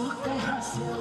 Azúcar hacia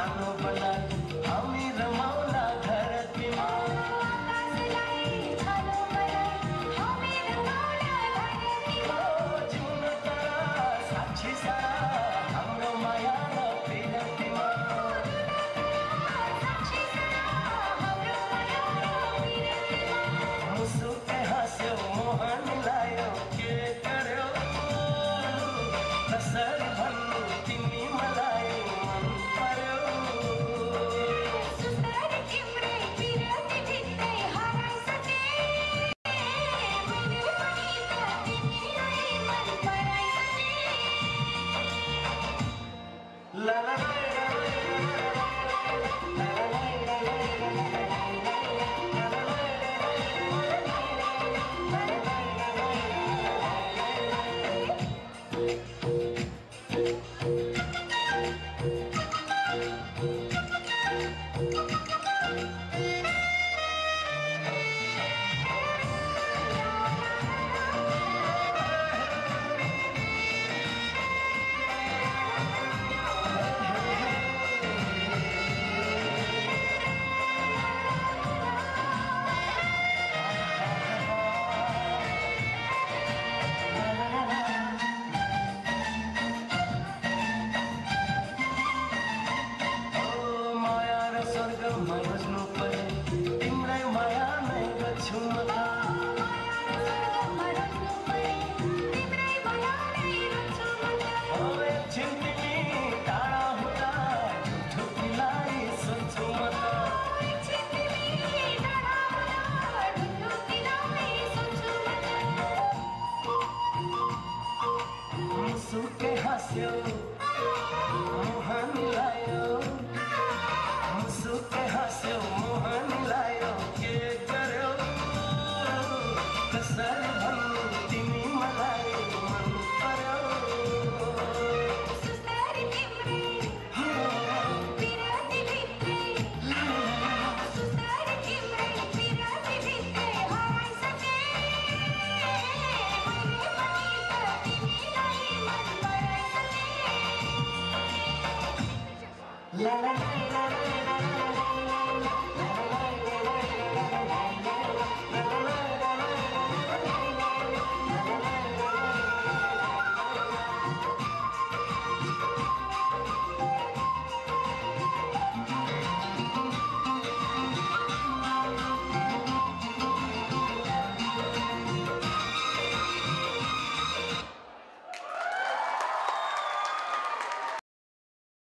I'm not Sanova.